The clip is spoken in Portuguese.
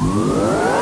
Música